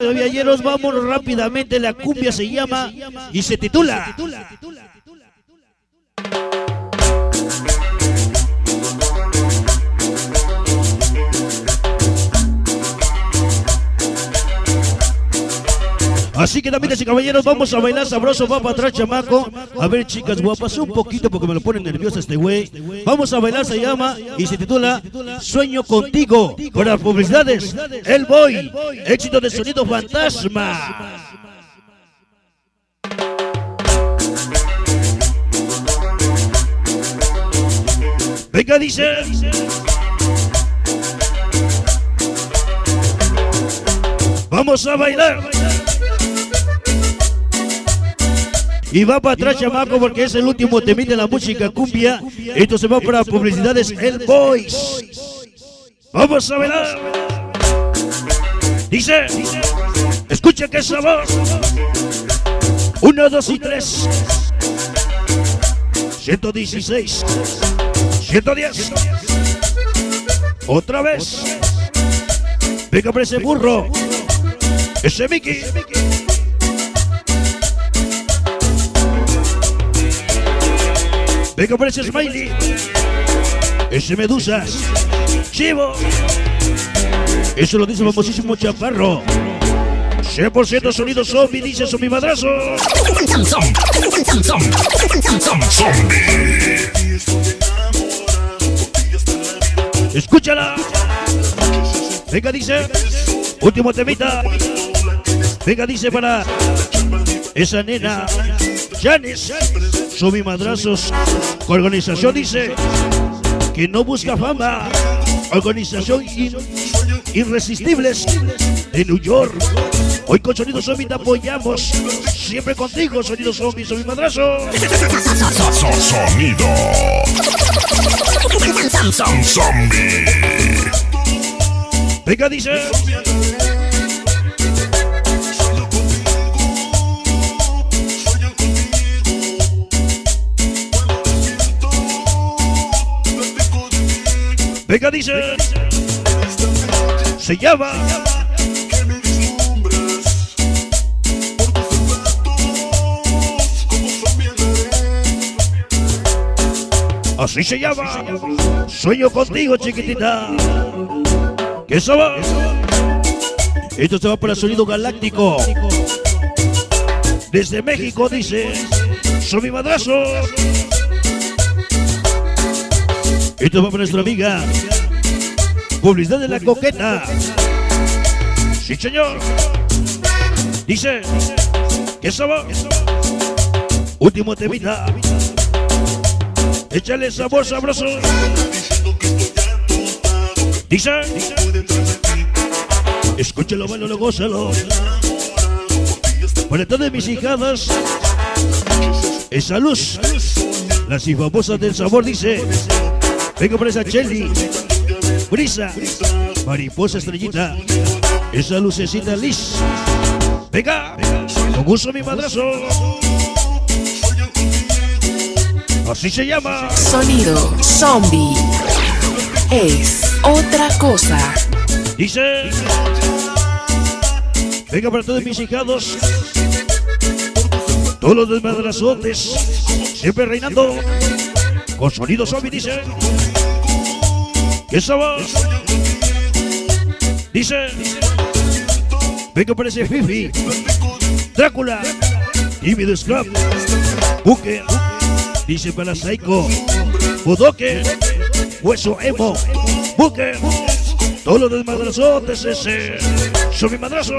Caballeros, vamos rápidamente. La cumbia se llama y se titula. Así que damas y caballeros, vamos a bailar sabroso, va para atrás, chamaco. A ver, chicas guapas, un poquito porque me lo pone nervioso este güey. Vamos a bailar, se llama y se titula Sueño contigo. Para publicidades, El Boy, éxito de sonido fantasma. Venga, dice. Vamos a bailar. Y va para atrás, chamaco, porque es el último temita de la música cumbia. Esto se va para publicidades El Boys. Vamos a bailar. Dice, escucha que sabor. Uno, dos y tres. 116. 110. Otra vez. Venga por ese burro. Ese Mickey. Venga por ese Smiley. Ese Medusas. Chivo. Eso lo dice el famosísimo Chaparro. 100% sonido zombie, dice zombie madrazo. Escúchala. Venga, dice. Último temita. Venga, dice para esa nena. Janis. Zombie madrazos. Organización dice que no busca fama. Organización in- Irresistibles de New York. Hoy con Sonido Zombie te apoyamos. Siempre contigo, Sonido Zombie, Zombie Madrazo. Sonido. Zombie. Venga, dice. Venga, dice. Se llama. Así se llama. Sueño contigo, chiquitita. ¿Qué se va? Esto se va para el sonido galáctico. Desde México dice. Soy mi madrazo. Esto va para nuestra amiga. Publicidad de la coqueta. Sí, señor. Dice. ¿Qué va? Último temita. Échale sabor sabroso. Dice. Escúchalo, bueno, gózalo. Para todas mis hijadas, esa luz, las famosas del sabor, dice. Venga por esa Chelly, Brisa, Mariposa Estrellita, esa lucecita Liz. Venga, con gusto mi madrazo. Así se llama. Sonido zombie es otra cosa. Dice. Venga para todos mis hijados. Todos los desmadrazotes. Siempre reinando. Con sonido zombie, dice. ¿Qué sabor? Dice. Venga para ese Fifi. Drácula. Tímido Scrap. Buque. Dice para Psycho. Budoque. Hueso Emo. Buque. Todos los desmadrazotes ese. Soy mi madrazo.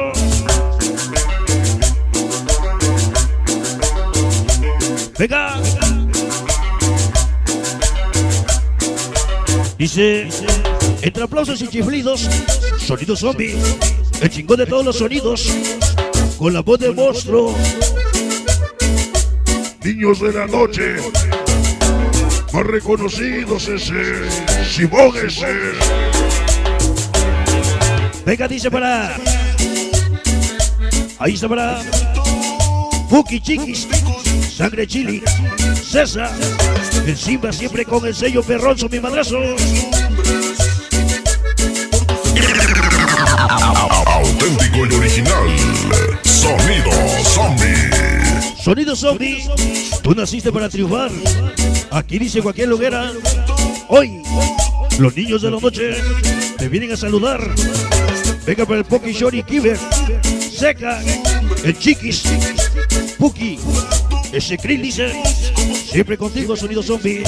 Venga. Dice, entre aplausos y chiflidos, sonido zombie, el chingón de todos los sonidos, con la voz de monstruo. Niños de la noche. Más reconocidos ese. Simón ese. Venga, dice para. Ahí está para. Fuki Chiquis, Sangre Chili, César, el Simba siempre con el sello perronzo mi madrazo. Auténtico y original, sonido zombie. Sonido zombie, tú naciste para triunfar. Aquí dice cualquier hoguera. Hoy, los niños de la noche te vienen a saludar. Venga para el Poki Shori Kiber. Seca, el Chiquis, Puki, ese Krill dice, siempre contigo, Sonido Zombie.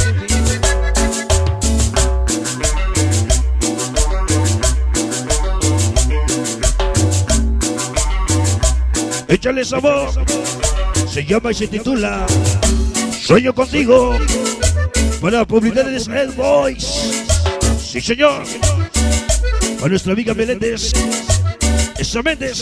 Échale sabor. Se llama y se titula Sueño contigo. Para publicidades El Boys. Sí, señor. Para nuestra amiga Meléndez. Esa Méndez.